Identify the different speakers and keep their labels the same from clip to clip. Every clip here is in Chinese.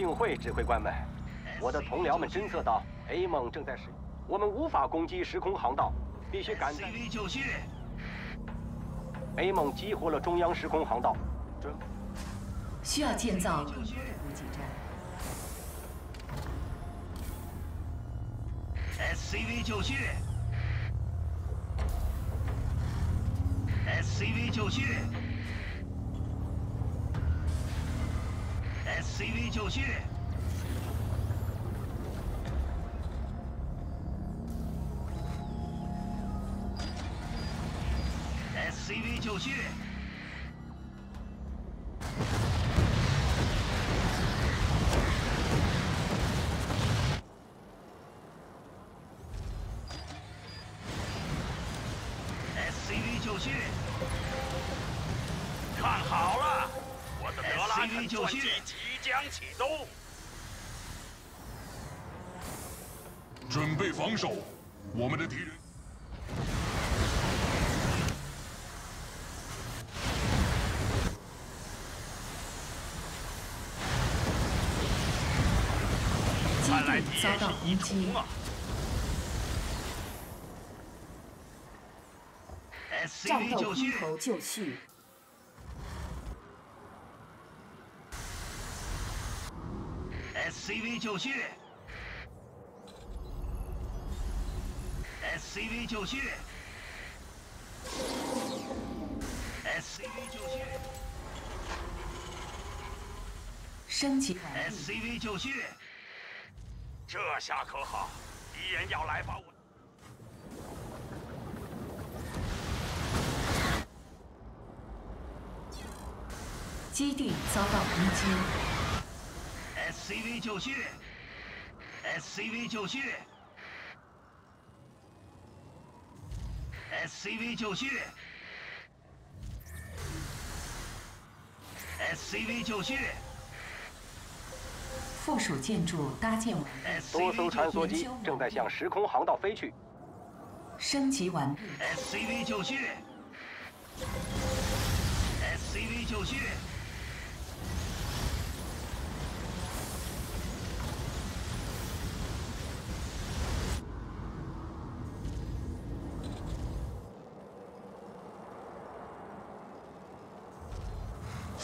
Speaker 1: 幸会，指挥官们，我的同僚们侦测到 A 梦正在使，我们无法攻击时空航道，必须赶在
Speaker 2: CV 就绪
Speaker 1: ，A 梦激活了中央时空航道，准
Speaker 3: 需要建造。
Speaker 2: SCV 就绪，SCV 就绪 C V 就绪，SCV 就绪。
Speaker 4: 我的德拉
Speaker 2: SCV
Speaker 4: 肯
Speaker 2: 就绪
Speaker 4: 即将启动。
Speaker 5: 准备防守，我们的敌人。
Speaker 3: 基
Speaker 4: 看来
Speaker 3: 地遭到
Speaker 4: 敌人是一
Speaker 3: 攻击
Speaker 4: 重，啊！
Speaker 6: 战
Speaker 2: SCV
Speaker 6: 斗
Speaker 2: 就绪
Speaker 6: 空投就绪，
Speaker 2: ，SCV 就绪，SCV 就绪，SCV 就绪
Speaker 3: 升级完毕。
Speaker 2: ，SCV 就绪
Speaker 4: 这下可好，敌人要来把我。
Speaker 3: 基地遭到攻击，
Speaker 2: ，SCV 就绪，SCV 就绪，SCV 就绪，SCV 就绪
Speaker 3: 附属建筑搭建完毕，
Speaker 1: 多艘穿梭机正在向时空航道飞去，
Speaker 3: 升级完毕。
Speaker 2: SCV 就绪，SCV 就绪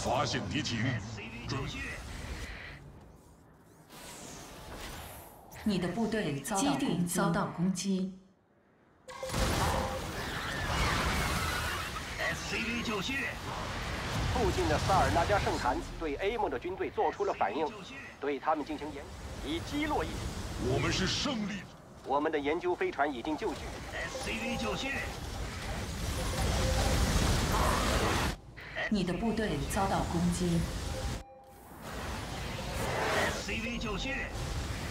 Speaker 5: 发现敌情。准
Speaker 2: 就绪
Speaker 3: 你的部队遭基地遭到攻击
Speaker 2: ，，SCV 就绪
Speaker 1: 附近的萨尔纳加圣坛对 A 梦的军队做出了反应，对他们进行严，以击落一。
Speaker 5: 我们是胜利者。
Speaker 1: 我们的研究飞船已经就绪
Speaker 2: ，，SCV 就绪
Speaker 3: 你的部队遭到攻击
Speaker 2: ，，SCV 就绪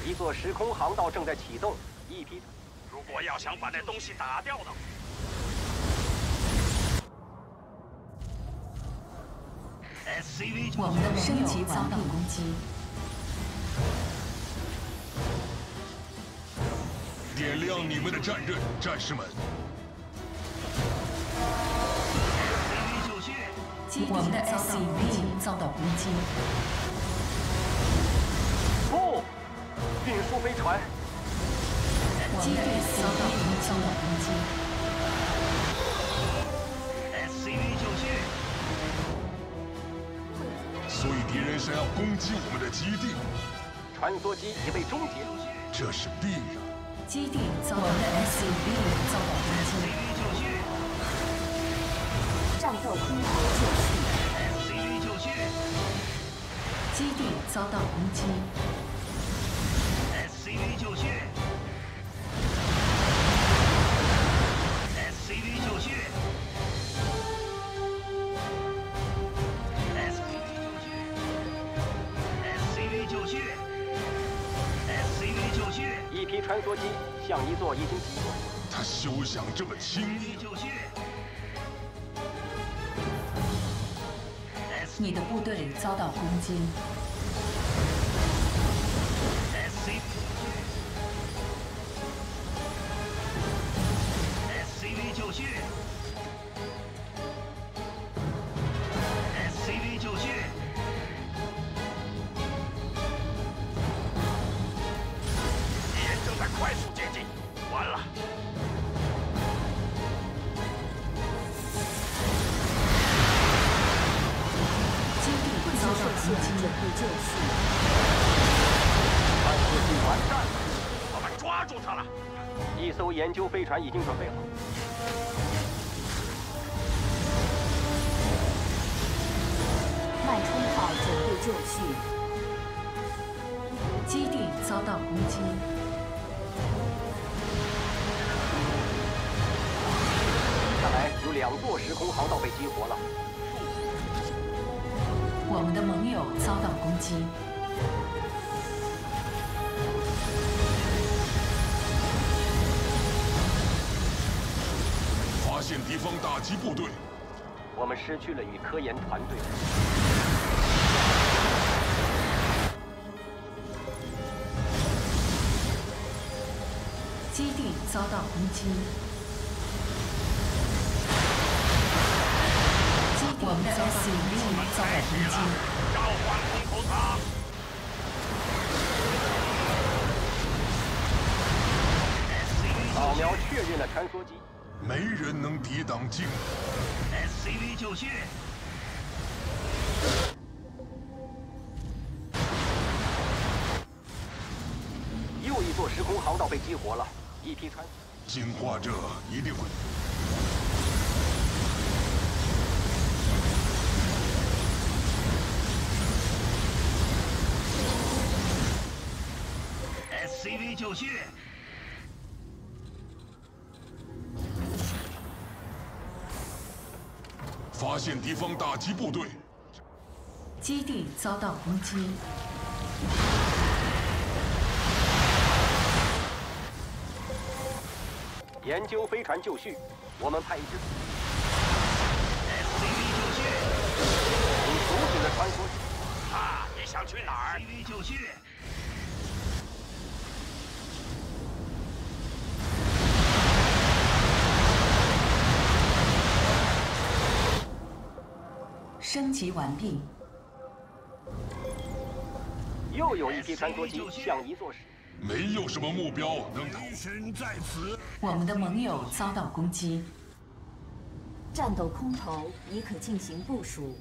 Speaker 1: 一座时空航道正在启动，一批
Speaker 4: 如果要想把那东西打掉的。话
Speaker 2: ，，SCV
Speaker 3: 我们的升级遭到攻击，
Speaker 5: 点亮你们的战刃，战士们！
Speaker 3: 我们的 SCV 遭到攻击，
Speaker 1: 不，运输飞船，
Speaker 3: 基地遭到遭到攻击
Speaker 2: ，，SCV 就绪。
Speaker 5: 所以敌人想要攻击我们的基地，
Speaker 1: 穿梭机已被终结。
Speaker 5: 这是必然。
Speaker 3: 基地遭到我们的 SCV 遭到攻击，
Speaker 2: ，SCV 就绪
Speaker 6: 战斗空投就绪
Speaker 2: ，，SCV 就绪
Speaker 3: 基地遭到攻击
Speaker 2: ，，SCV 就绪，SCV 就绪，SCV 就绪，SCV 就绪，SCV 就绪
Speaker 1: 一批穿梭机向一座已经击落。
Speaker 5: 他休想这么轻易。
Speaker 2: 就绪
Speaker 3: 你的部队遭到攻击
Speaker 2: ，，SCV 就绪
Speaker 3: 击。
Speaker 6: 准备就绪，
Speaker 1: 穿梭机完蛋了，
Speaker 4: 我们抓住他了！
Speaker 1: 一艘研究飞船已经准备好。
Speaker 6: 脉冲号准备就绪，
Speaker 3: 基地遭到攻击。
Speaker 1: 看来有两座时空航道被激活了。
Speaker 3: 我们的盟友遭到攻击。
Speaker 5: 发现敌方打击部队，
Speaker 1: 我们失去了与科研团队。
Speaker 3: 基地遭到攻击。我们的 SCV 遭到攻击。
Speaker 4: 召唤空投塔！
Speaker 1: 扫描确认了穿梭机。
Speaker 5: 没人能抵挡静力。
Speaker 2: SCV 就绪，
Speaker 1: 又一座时空航道被激活了，一批穿。
Speaker 5: 进化者一定会。
Speaker 2: SCV 就绪，
Speaker 5: 发现敌方打击部队，
Speaker 3: 基地遭到攻击。
Speaker 1: 研究飞船就绪，我们派一支。
Speaker 2: SCV 就绪
Speaker 1: 你阻止了穿梭机。
Speaker 4: 啊，你想去哪儿
Speaker 2: ？，SCV 就绪，
Speaker 3: 升级完毕。
Speaker 1: 又有一批穿梭机向一座石。
Speaker 5: 没有什么目标能逃。
Speaker 2: 神在此。
Speaker 3: 我们的盟友遭到攻击。
Speaker 6: 战斗空投已可进行部署，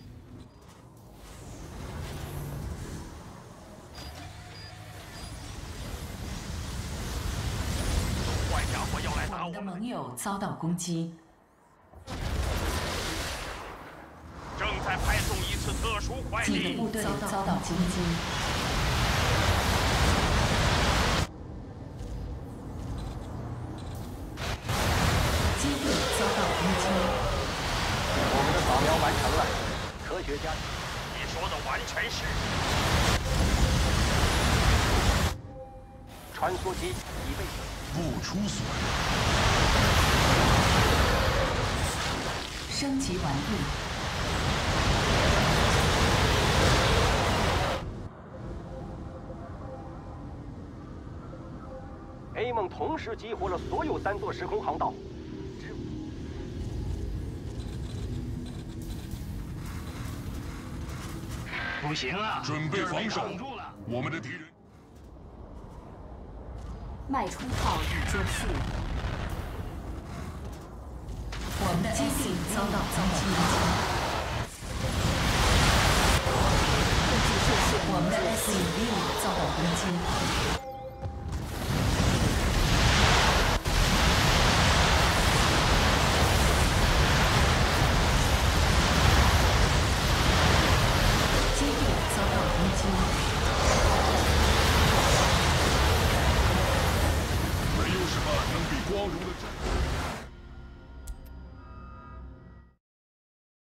Speaker 4: 坏家伙要来打我们！
Speaker 3: 我们的盟友遭到攻击。
Speaker 4: 正在派送一次特殊快递
Speaker 3: 你的部。队遭到攻击。基地遭到攻击。
Speaker 1: 我们的扫描完成了，科学家。
Speaker 4: 你说的完全是。
Speaker 1: 穿梭机已被
Speaker 5: 不出所
Speaker 3: 升级完毕。
Speaker 1: A 梦同时激活了所有三座时空航道。
Speaker 2: 不行啊，
Speaker 5: 准备防守
Speaker 2: 住了。
Speaker 5: 我们的敌人
Speaker 6: 脉冲炮已就绪，
Speaker 3: 我们的基地遭到攻击。
Speaker 6: 控制设施
Speaker 3: 我们的
Speaker 6: 已就绪
Speaker 3: ，SCV 遭到攻击。